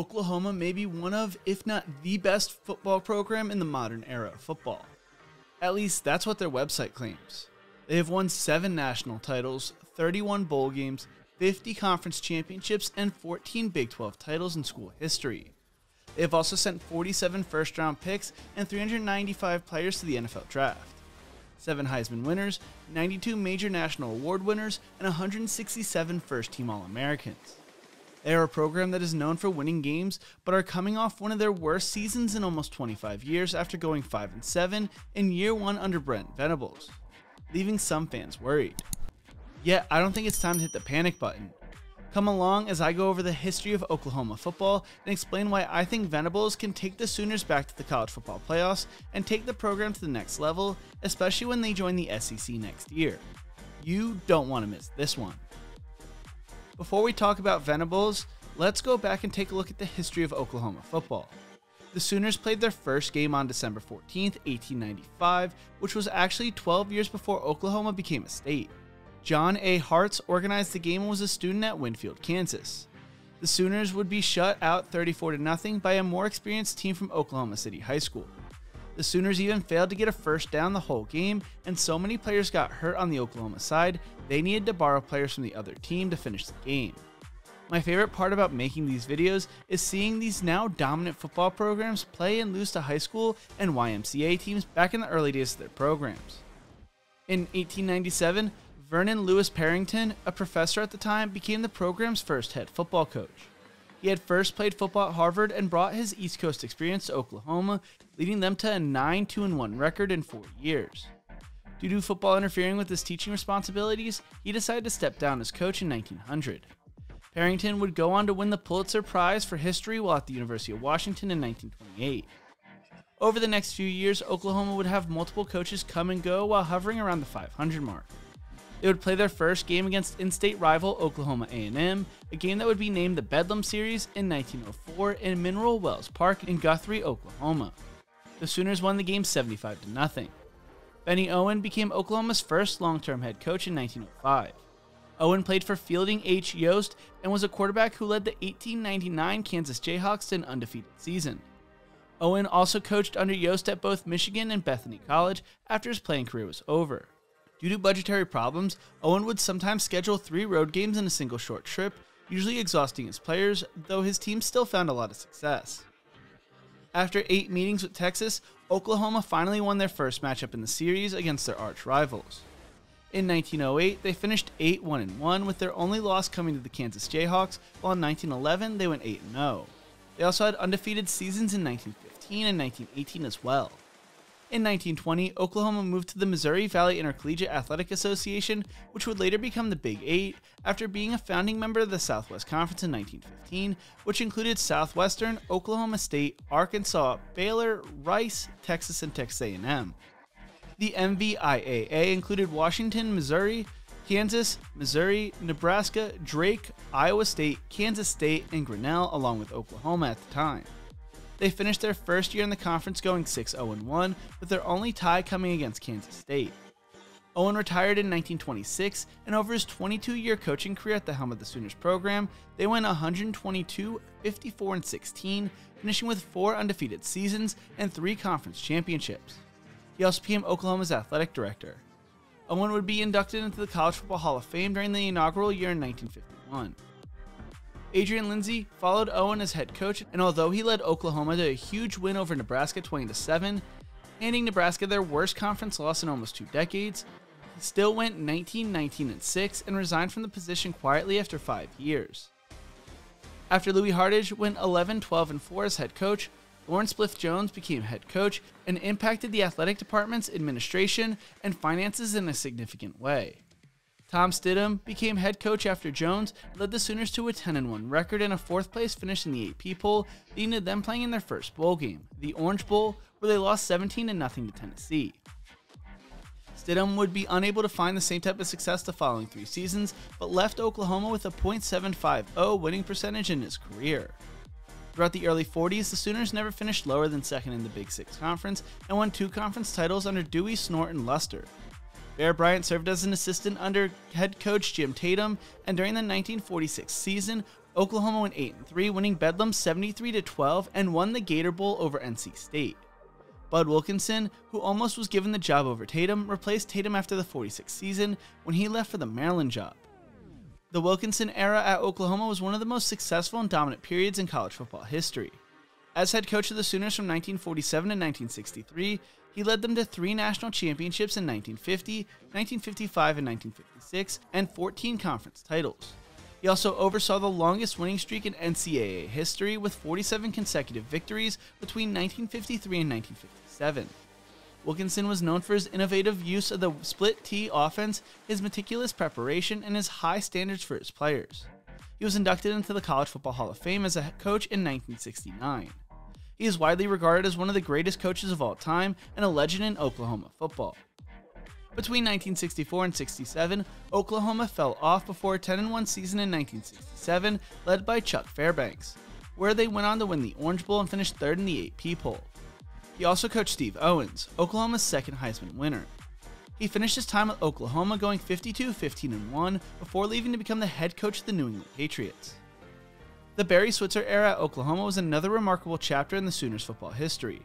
Oklahoma may be one of, if not the best football program in the modern era of football. At least that's what their website claims. They have won 7 national titles, 31 bowl games, 50 conference championships, and 14 Big 12 titles in school history. They have also sent 47 first round picks and 395 players to the NFL draft. 7 Heisman winners, 92 major national award winners, and 167 first team All Americans. They are a program that is known for winning games, but are coming off one of their worst seasons in almost 25 years after going 5 and 7 in year 1 under Brent Venables, leaving some fans worried. Yet, I don't think it's time to hit the panic button. Come along as I go over the history of Oklahoma football and explain why I think Venables can take the Sooners back to the college football playoffs and take the program to the next level, especially when they join the SEC next year. You don't want to miss this one. Before we talk about Venables, let's go back and take a look at the history of Oklahoma football. The Sooners played their first game on December 14, 1895, which was actually 12 years before Oklahoma became a state. John A. Harts organized the game and was a student at Winfield, Kansas. The Sooners would be shut out 34 0 by a more experienced team from Oklahoma City High School. The Sooners even failed to get a first down the whole game, and so many players got hurt on the Oklahoma side, they needed to borrow players from the other team to finish the game. My favorite part about making these videos is seeing these now dominant football programs play and lose to high school and YMCA teams back in the early days of their programs. In 1897, Vernon Lewis Parrington, a professor at the time, became the program's first head football coach. He had first played football at Harvard and brought his East Coast experience to Oklahoma, leading them to a 9 2 1 record in four years. Due to football interfering with his teaching responsibilities, he decided to step down as coach in 1900. Parrington would go on to win the Pulitzer Prize for History while at the University of Washington in 1928. Over the next few years, Oklahoma would have multiple coaches come and go while hovering around the 500 mark. They would play their first game against in-state rival Oklahoma A&M, a game that would be named the Bedlam Series in 1904 in Mineral Wells Park in Guthrie, Oklahoma. The Sooners won the game 75 to nothing. Benny Owen became Oklahoma's first long-term head coach in 1905. Owen played for Fielding H. Yost and was a quarterback who led the 1899 Kansas Jayhawks to an undefeated season. Owen also coached under Yost at both Michigan and Bethany College after his playing career was over. Due to budgetary problems, Owen would sometimes schedule three road games in a single short trip, usually exhausting his players, though his team still found a lot of success. After eight meetings with Texas, Oklahoma finally won their first matchup in the series against their arch rivals. In 1908, they finished 8 1 1, with their only loss coming to the Kansas Jayhawks, while in 1911 they went 8 0. They also had undefeated seasons in 1915 and 1918 as well. In 1920, Oklahoma moved to the Missouri Valley Intercollegiate Athletic Association, which would later become the Big Eight after being a founding member of the Southwest Conference in 1915, which included Southwestern, Oklahoma State, Arkansas, Baylor, Rice, Texas, and Texas A&M. The MVIAA included Washington, Missouri, Kansas, Missouri, Nebraska, Drake, Iowa State, Kansas State, and Grinnell, along with Oklahoma at the time. They finished their first year in the conference going 6 0 1, with their only tie coming against Kansas State. Owen retired in 1926, and over his 22 year coaching career at the helm of the Sooners program, they went 122, 54, and 16, finishing with four undefeated seasons and three conference championships. He also became Oklahoma's athletic director. Owen would be inducted into the College Football Hall of Fame during the inaugural year in 1951. Adrian Lindsey followed Owen as head coach, and although he led Oklahoma to a huge win over Nebraska 20 7, handing Nebraska their worst conference loss in almost two decades, he still went 19 19 6 and resigned from the position quietly after five years. After Lewie Hardage went 11 12 4 as head coach, Lawrence Biff Jones became head coach and impacted the athletic department's administration and finances in a significant way. Tom Stidham became head coach after Jones led the Sooners to a 10 1 record and a fourth place finish in the AP poll, leading to them playing in their first bowl game, the Orange Bowl, where they lost 17 0 to Tennessee. Stidham would be unable to find the same type of success the following three seasons, but left Oklahoma with a .750 winning percentage in his career. Throughout the early 40s, the Sooners never finished lower than second in the Big Six Conference and won two conference titles under Dewey, Snort, and Luster. Bear Bryant served as an assistant under head coach Jim Tatum, and during the 1946 season Oklahoma went 8 3, winning Bedlam 73 12 and won the Gator Bowl over NC State. Bud Wilkinson, who almost was given the job over Tatum, replaced Tatum after the 46th season when he left for the Maryland job. The Wilkinson era at Oklahoma was one of the most successful and dominant periods in college football history. As head coach of the Sooners from 1947 to 1963, he led them to three national championships in 1950, 1955, and 1956, and 14 conference titles. He also oversaw the longest winning streak in NCAA history with 47 consecutive victories between 1953 and 1957. Wilkinson was known for his innovative use of the split T offense, his meticulous preparation, and his high standards for his players. He was inducted into the College Football Hall of Fame as a coach in 1969. He is widely regarded as one of the greatest coaches of all time and a legend in Oklahoma football. Between 1964 and 67, Oklahoma fell off before a 10 1 season in 1967, led by Chuck Fairbanks, where they went on to win the Orange Bowl and finished third in the AP poll. He also coached Steve Owens, Oklahoma's second Heisman winner. He finished his time at Oklahoma going 52 15 1 before leaving to become the head coach of the New England Patriots. The Barry Switzer era at Oklahoma was another remarkable chapter in the Sooners football history.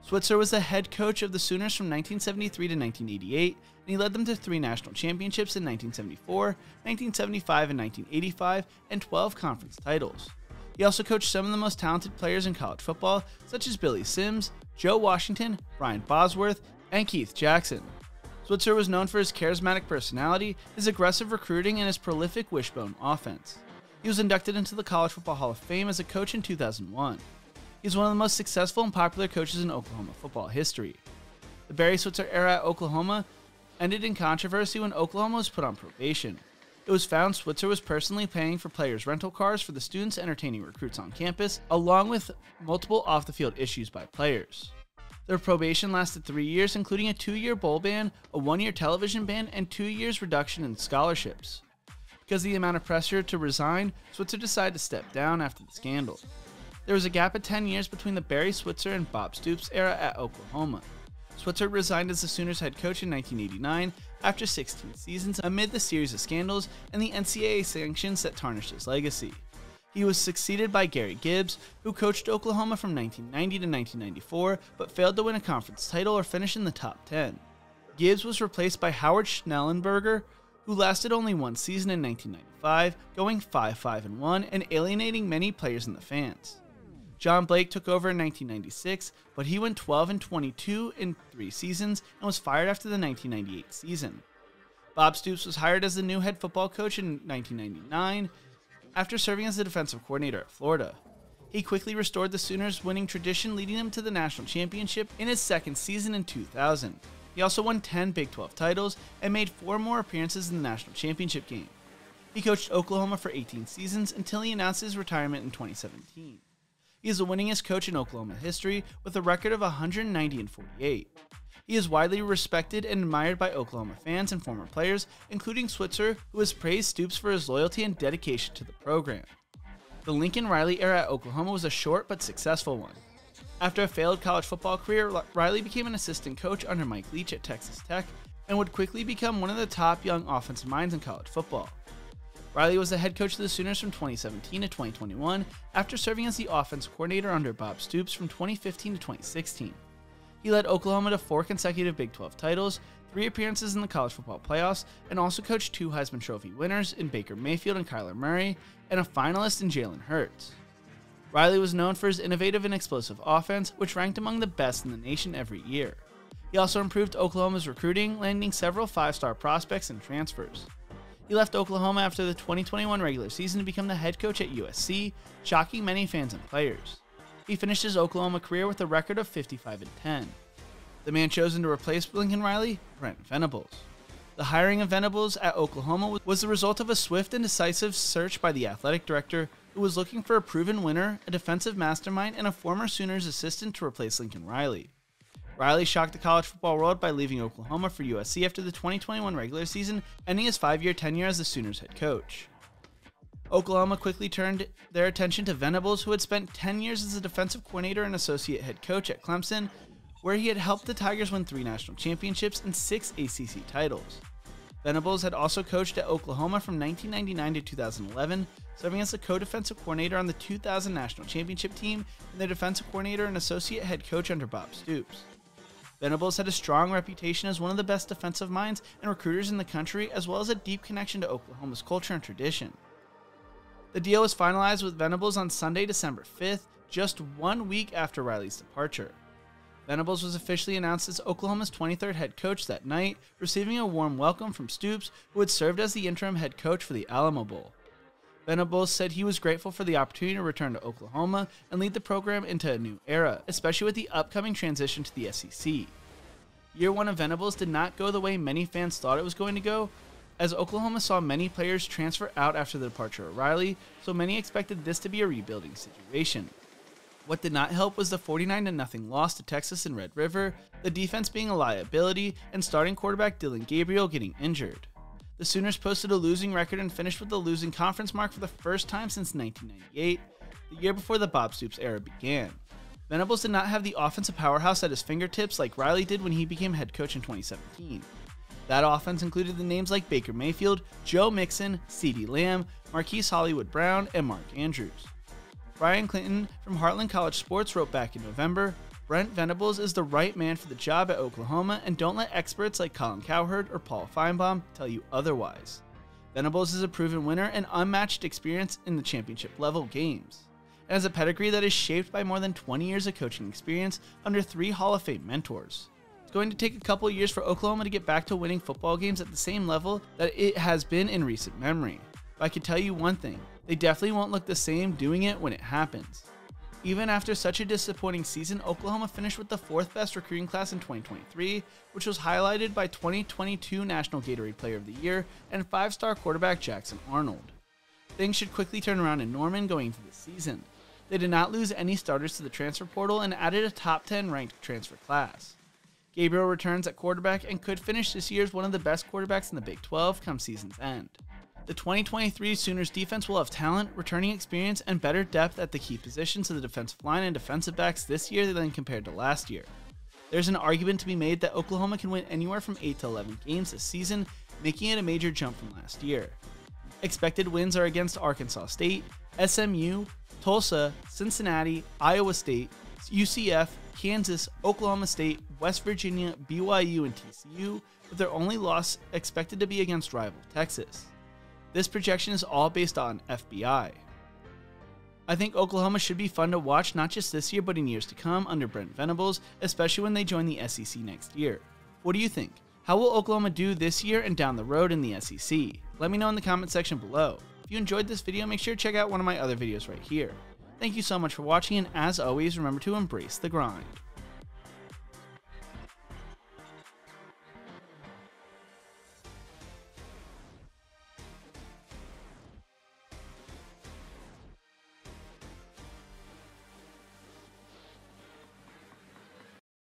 Switzer was the head coach of the Sooners from 1973 to 1988, and he led them to three national championships in 1974, 1975, and 1985, and 12 conference titles. He also coached some of the most talented players in college football, such as Billy Sims, Joe Washington, Brian Bosworth, and Keith Jackson. Switzer was known for his charismatic personality, his aggressive recruiting, and his prolific wishbone offense. He was inducted into the College Football Hall of Fame as a coach in 2001. He's one of the most successful and popular coaches in Oklahoma football history. The Barry Switzer era at Oklahoma ended in controversy when Oklahoma was put on probation. It was found Switzer was personally paying for players' rental cars for the students entertaining recruits on campus, along with multiple off the field issues by players. Their probation lasted three years, including a two year bowl ban, a one year television ban, and two years reduction in scholarships. Because of the amount of pressure to resign, Switzer decided to step down after the scandal. There was a gap of 10 years between the Barry Switzer and Bob Stoops era at Oklahoma. Switzer resigned as the Sooners head coach in 1989 after 16 seasons amid the series of scandals and the NCAA sanctions that tarnished his legacy. He was succeeded by Gary Gibbs, who coached Oklahoma from 1990 to 1994 but failed to win a conference title or finish in the top 10. Gibbs was replaced by Howard Schnellenberger, who lasted only one season in 1995, going 5 5 1 and alienating many players and the fans. John Blake took over in 1996, but he went 12 and 22 in three seasons and was fired after the 1998 season. Bob Stoops was hired as the new head football coach in 1999 after serving as the defensive coordinator at Florida. He quickly restored the Sooners' winning tradition, leading them to the national championship in his second season in 2000. He also won 10 Big 12 titles and made four more appearances in the national championship game. He coached Oklahoma for 18 seasons until he announced his retirement in 2017. He is the winningest coach in Oklahoma history with a record of 190 and 48. He is widely respected and admired by Oklahoma fans and former players, including Switzer, who has praised Stoops for his loyalty and dedication to the program. The Lincoln Riley era at Oklahoma was a short but successful one. After a failed college football career, Riley became an assistant coach under Mike Leach at Texas Tech and would quickly become one of the top young offensive minds in college football. Riley was the head coach of the Sooners from 2017 to 2021 after serving as the offense coordinator under Bob Stoops from 2015 to 2016. He led Oklahoma to four consecutive Big 12 titles, three appearances in the college football playoffs, and also coached two Heisman Trophy winners in Baker Mayfield and Kyler Murray, and a finalist in Jalen Hurts. Riley was known for his innovative and explosive offense, which ranked among the best in the nation every year. He also improved Oklahoma's recruiting, landing several five star prospects and transfers. He left Oklahoma after the 2021 regular season to become the head coach at USC, shocking many fans and players. He finished his Oklahoma career with a record of 55 and 10. The man chosen to replace Lincoln Riley, Brent Venables. The hiring of Venables at Oklahoma was the result of a swift and decisive search by the athletic director, who was looking for a proven winner, a defensive mastermind, and a former Sooners assistant to replace Lincoln Riley. Riley shocked the college football world by leaving Oklahoma for USC after the 2021 regular season, ending his five year tenure as the Sooners head coach. Oklahoma quickly turned their attention to Venables, who had spent 10 years as a defensive coordinator and associate head coach at Clemson, where he had helped the Tigers win three national championships and six ACC titles. Venables had also coached at Oklahoma from 1999 to 2011, serving as the co defensive coordinator on the 2000 national championship team and the defensive coordinator and associate head coach under Bob Stoops. Venables had a strong reputation as one of the best defensive minds and recruiters in the country, as well as a deep connection to Oklahoma's culture and tradition. The deal was finalized with Venables on Sunday, December 5th, just one week after Riley's departure. Venables was officially announced as Oklahoma's 23rd head coach that night, receiving a warm welcome from Stoops, who had served as the interim head coach for the Alamo Bowl. Venables said he was grateful for the opportunity to return to Oklahoma and lead the program into a new era, especially with the upcoming transition to the SEC. Year one of Venables did not go the way many fans thought it was going to go, as Oklahoma saw many players transfer out after the departure of Riley, so many expected this to be a rebuilding situation. What did not help was the 49 0 loss to Texas in Red River, the defense being a liability, and starting quarterback Dillon Gabriel getting injured. The Sooners posted a losing record and finished with a losing conference mark for the first time since 1998, the year before the Bob Stoops era began. Venables did not have the offensive powerhouse at his fingertips like Riley did when he became head coach in 2017. That offense included the names like Baker Mayfield, Joe Mixon, CeeDee Lamb, Marquise Hollywood Brown, and Mark Andrews. Brian Clinton from Heartland College Sports wrote back in November Brent Venables is the right man for the job at Oklahoma, and don't let experts like Colin Cowherd or Paul Finebaum tell you otherwise. Venables is a proven winner and unmatched experience in the championship level games, and has a pedigree that is shaped by more than 20 years of coaching experience under three Hall of Fame mentors. It's going to take a couple years for Oklahoma to get back to winning football games at the same level that it has been in recent memory. But I can tell you one thing they definitely won't look the same doing it when it happens. Even after such a disappointing season, Oklahoma finished with the fourth best recruiting class in 2023, which was highlighted by 2022 National Gatorade Player of the Year and five star quarterback Jackson Arnold. Things should quickly turn around in Norman going into the season. They did not lose any starters to the transfer portal and added a top 10 ranked transfer class. Gabriel returns at quarterback and could finish this year as one of the best quarterbacks in the Big 12 come season's end. The 2023 Sooners defense will have talent, returning experience, and better depth at the key positions of the defensive line and defensive backs this year than compared to last year. There's an argument to be made that Oklahoma can win anywhere from 8 to 11 games this season, making it a major jump from last year. Expected wins are against Arkansas State, SMU, Tulsa, Cincinnati, Iowa State, UCF, Kansas, Oklahoma State, West Virginia, BYU, and TCU, with their only loss expected to be against rival Texas. This projection is all based on FPI. I think Oklahoma should be fun to watch not just this year but in years to come under Brent Venables, especially when they join the SEC next year. What do you think? How will Oklahoma do this year and down the road in the SEC? Let me know in the comment section below. If you enjoyed this video, make sure to check out one of my other videos right here. Thank you so much for watching, and as always, remember to embrace the grind.